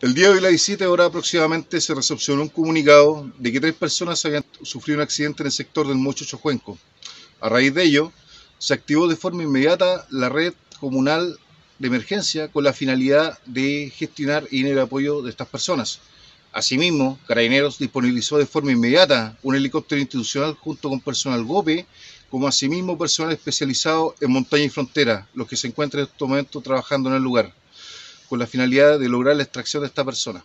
El día de hoy a las 17 horas aproximadamente se recepcionó un comunicado de que tres personas habían sufrido un accidente en el sector del Mocho Chojuenco. A raíz de ello, se activó de forma inmediata la red comunal de emergencia con la finalidad de gestionar y el apoyo de estas personas. Asimismo, Carabineros disponibilizó de forma inmediata un helicóptero institucional junto con personal GOPE, como asimismo personal especializado en montaña y frontera, los que se encuentran en este momento trabajando en el lugar con la finalidad de lograr la extracción de esta persona.